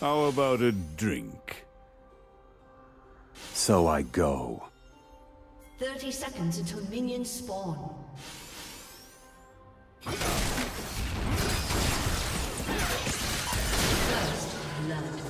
How about a drink? So I go. 30 seconds until minions spawn. First blood.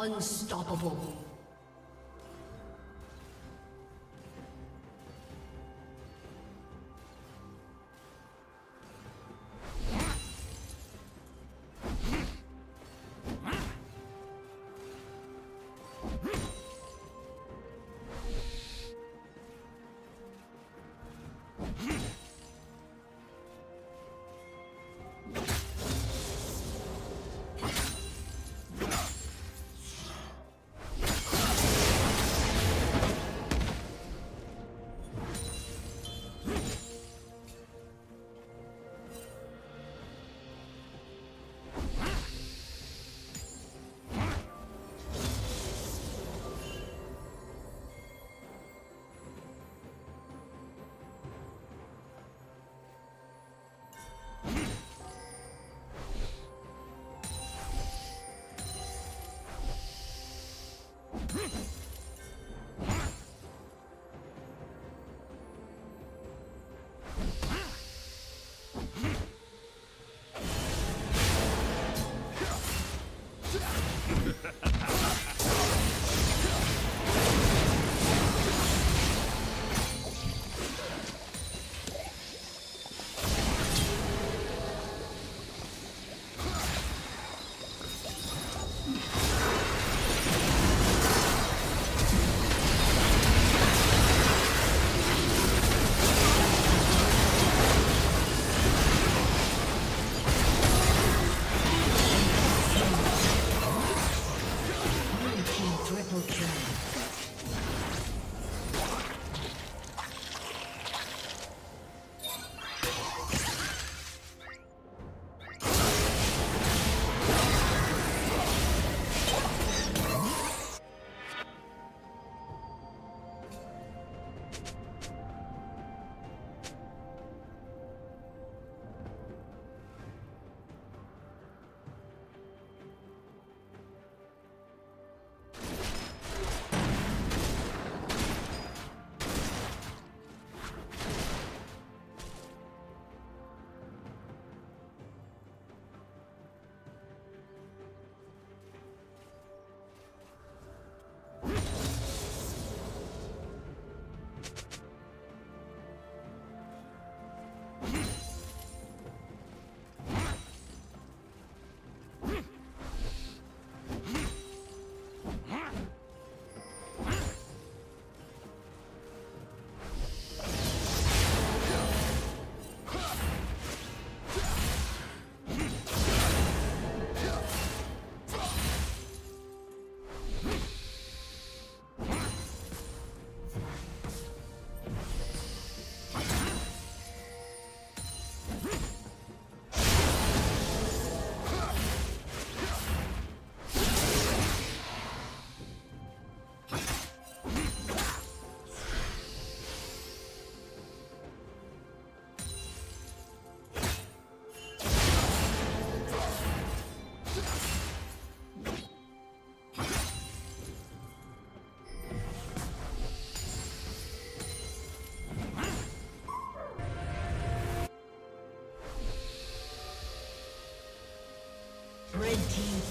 Unstoppable.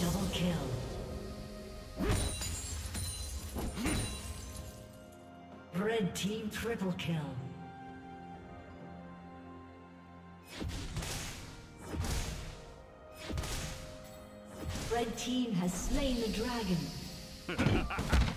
Double kill. Red team triple kill. Red team has slain the dragon.